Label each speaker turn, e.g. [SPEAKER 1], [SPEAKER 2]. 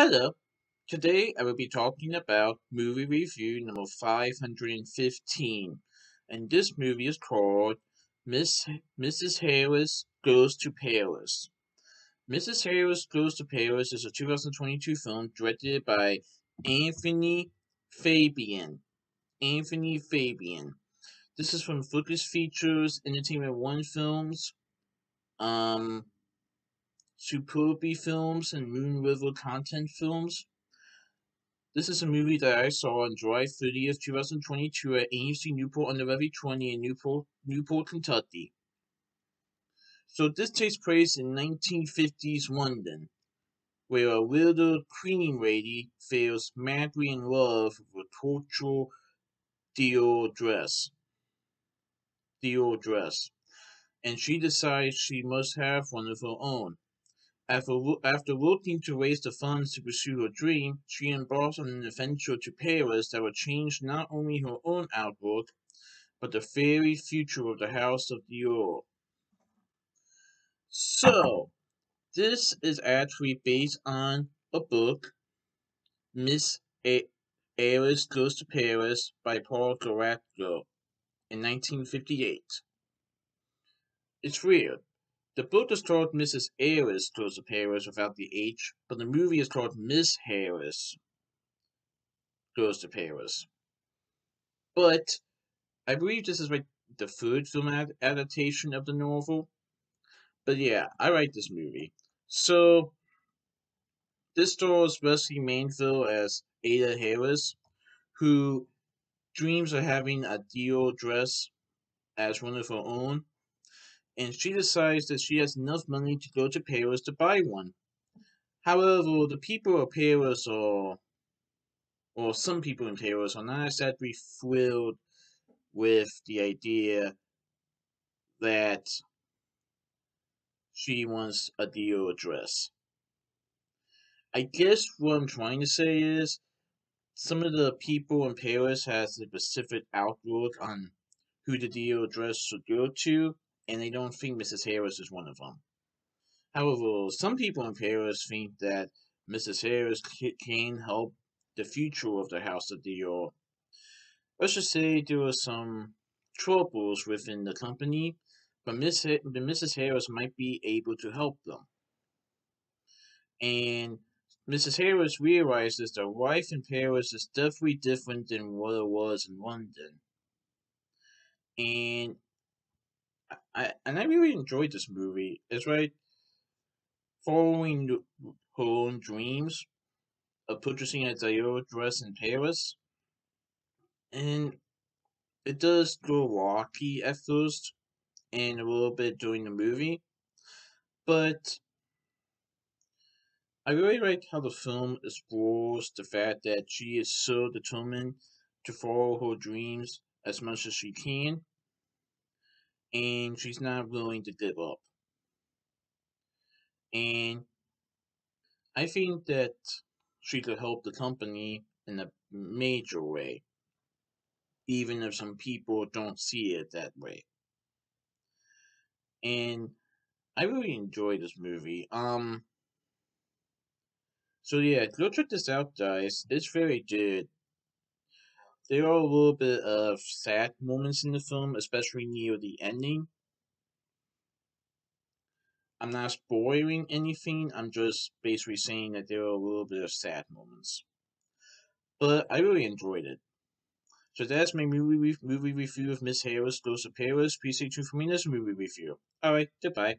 [SPEAKER 1] Hello. Today I will be talking about movie review number 515. And this movie is called Miss Mrs. Harris Goes to Paris. Mrs. Harris Goes to Paris is a 2022 film directed by Anthony Fabian. Anthony Fabian. This is from Focus Features Entertainment One Films. Um Superbe Films and Moonriver Content Films. This is a movie that I saw on July 30th, 2022 at AMC Newport on the Levee 20 in Newport, Newport, Kentucky. So this takes place in 1950s London, where a little cleaning lady falls madly in love with a couture Dior dress. Dior dress. And she decides she must have one of her own. After, after working to raise the funds to pursue her dream, she embarks on an adventure to Paris that will change not only her own outlook, but the very future of the House of Dior. So, this is actually based on a book, Miss a- Harris Goes to Paris by Paul Gallico in 1958. It's weird the book is called Mrs. Harris Goes to Paris without the H, but the movie is called Miss Harris Goes to Paris. But I believe this is like the third film ad- adaptation of the novel. But yeah, I like this movie. So this stars Lesley Manville as Ada Harris, who dreams of having a Dior dress as one of her own and she decides that she has enough money to go to Paris to buy one. However, the people of Paris are, or some people in Paris are not exactly thrilled with the idea that she wants a Dior dress. I guess what I'm trying to say is some of the people in Paris has a specific outlook on who the Dior dress should go to, and they don't think Mrs. Harris is one of them. However, some people in Paris think that Mrs. Harris can help the future of the House of Dior. Let's just say there are some troubles within the company, but Mrs. Harris might be able to help them. And Mrs. Harris realizes that life in Paris is definitely different than what it was in London. And I and I really enjoyed this movie. It's right following her own dreams of purchasing a Dior dress in Paris, and it does go rocky at first, and a little bit during the movie, but I really like how the film explores the fact that she is so determined to follow her dreams as much as she can and she's not willing to give up. And I think that she could help the company in a major way, even if some people don't see it that way. And I really enjoyed this movie. Um, so yeah, go check this out, guys. It's very good there are a little bit of sad moments in the film, especially near the ending. I'm not spoiling anything, I'm just basically saying that there are a little bit of sad moments. But I really enjoyed it. So that's my movie, movie review of Miss Harris Goes to Paris. Please stay tuned for me next movie review. Alright, goodbye.